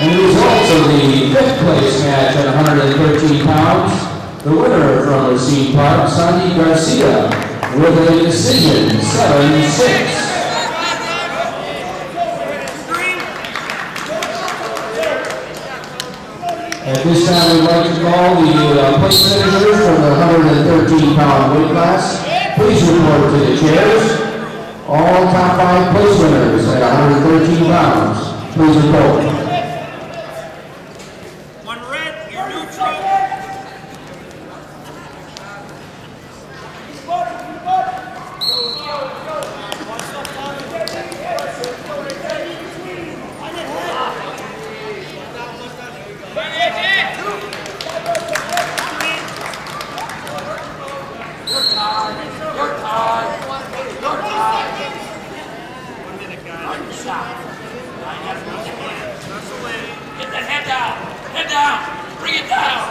And the results of the fifth place match at 113 pounds, the winner from Racine Park, Sandy Garcia, with a decision, 7-6. At this time, we'd like to call the uh, place finishers from the 113-pound weight class. Please report to the chairs. All top five place winners at 113 pounds. Please report. stop. Get that head down. Head down. Bring it down.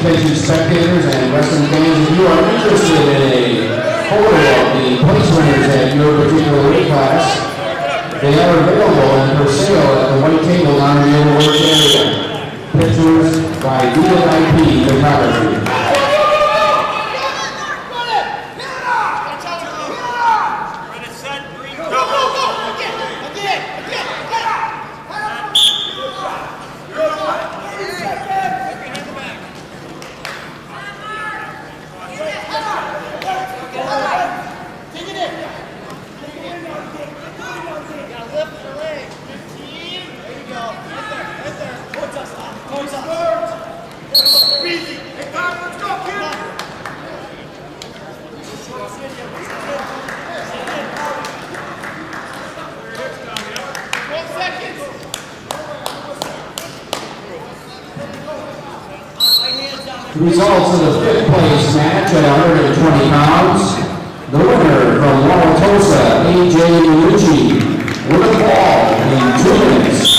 Attention spectators and wrestling fans, if you are interested in a photo of the place winners at your particular weight class, they are available and for sale at the white table in the work area. Pictures by DNIP Photography. Results of the fifth place match at 120 pounds. The winner from Wauwatosa, A.J. Luigi, with a ball in two minutes.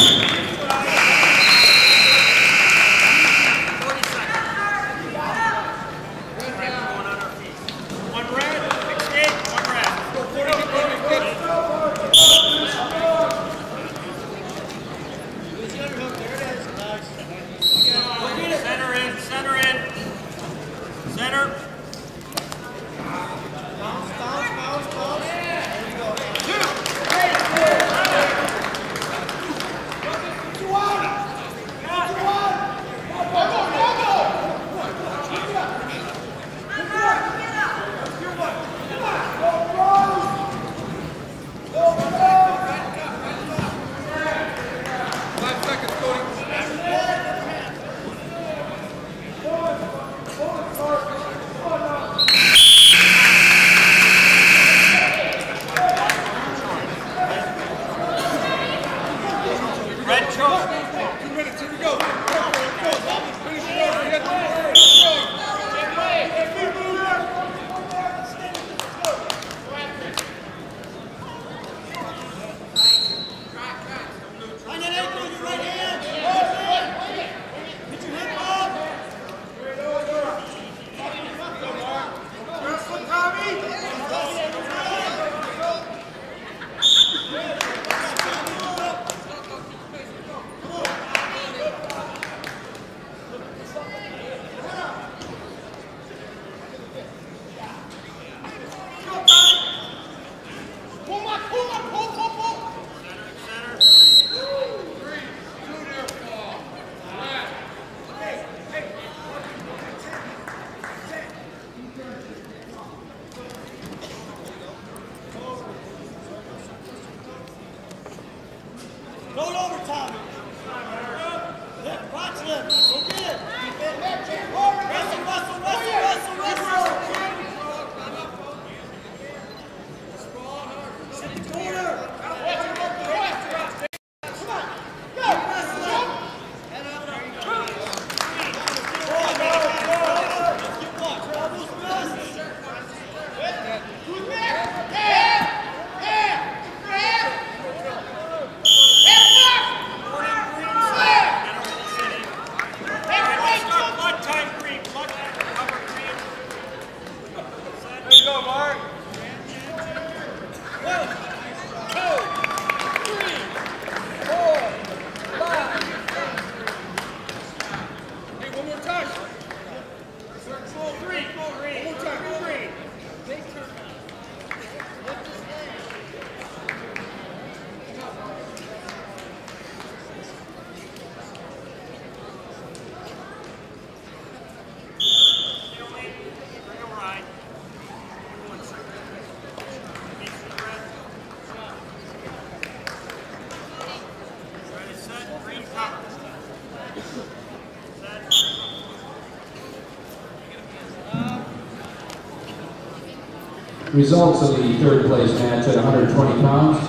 Results of the third place match at 120 pounds.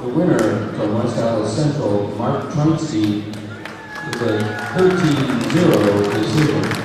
The winner from West Allis Central, Mark Trunsky, is a 13-0 decision.